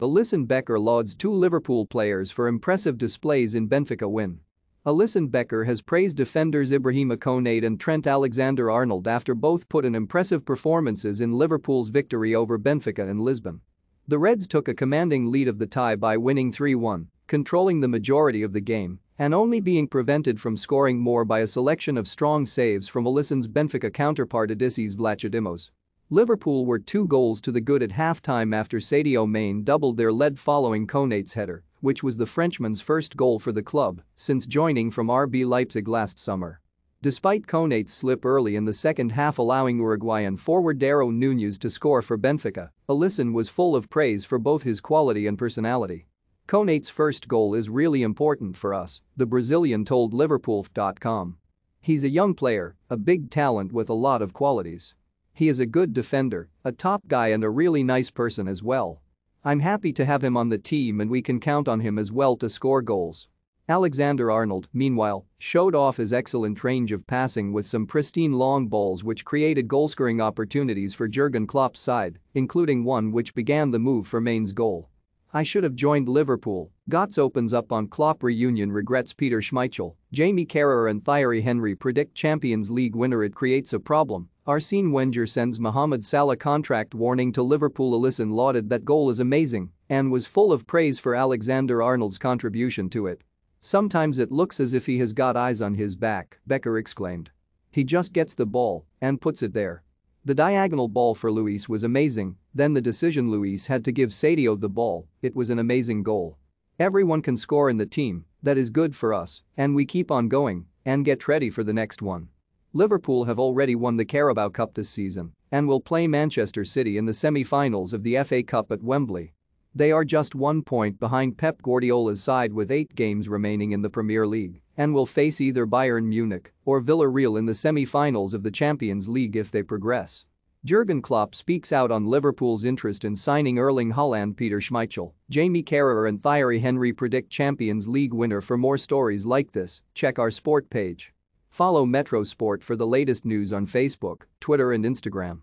Alisson Becker lauds two Liverpool players for impressive displays in Benfica win. Alisson Becker has praised defenders Ibrahima Konate and Trent Alexander-Arnold after both put in impressive performances in Liverpool's victory over Benfica in Lisbon. The Reds took a commanding lead of the tie by winning 3-1, controlling the majority of the game and only being prevented from scoring more by a selection of strong saves from Alisson's Benfica counterpart Odysseas Vlachodimos. Liverpool were two goals to the good at halftime after Sadio Mane doubled their lead following Konate's header which was the Frenchman's first goal for the club since joining from RB Leipzig last summer. Despite Konate's slip early in the second half allowing Uruguayan forward Darwin Núñez to score for Benfica, Alisson was full of praise for both his quality and personality. Konate's first goal is really important for us, the Brazilian told Liverpool.com. He's a young player, a big talent with a lot of qualities. He is a good defender, a top guy and a really nice person as well. I'm happy to have him on the team and we can count on him as well to score goals. Alexander-Arnold, meanwhile, showed off his excellent range of passing with some pristine long balls which created goal-scoring opportunities for Jurgen Klopp's side, including one which began the move for Mane's goal. I should have joined Liverpool, Götze opens up on Klopp reunion regrets Peter Schmeichel, Jamie Carragher and Thierry Henry predict Champions League winner it creates a problem Arsene Wenger sends Mohamed Salah contract warning to Liverpool Alisson lauded that goal is amazing and was full of praise for Alexander-Arnold's contribution to it. Sometimes it looks as if he has got eyes on his back, Becker exclaimed. He just gets the ball and puts it there. The diagonal ball for Luis was amazing, then the decision Luis had to give Sadio the ball, it was an amazing goal. Everyone can score in the team, that is good for us, and we keep on going and get ready for the next one. Liverpool have already won the Carabao Cup this season and will play Manchester City in the semi-finals of the FA Cup at Wembley. They are just one point behind Pep Guardiola's side with eight games remaining in the Premier League and will face either Bayern Munich or Villarreal in the semi-finals of the Champions League if they progress. Jurgen Klopp speaks out on Liverpool's interest in signing Erling Haaland Peter Schmeichel, Jamie Carragher and Thierry Henry predict Champions League winner for more stories like this, check our sport page. Follow Metro Sport for the latest news on Facebook, Twitter and Instagram.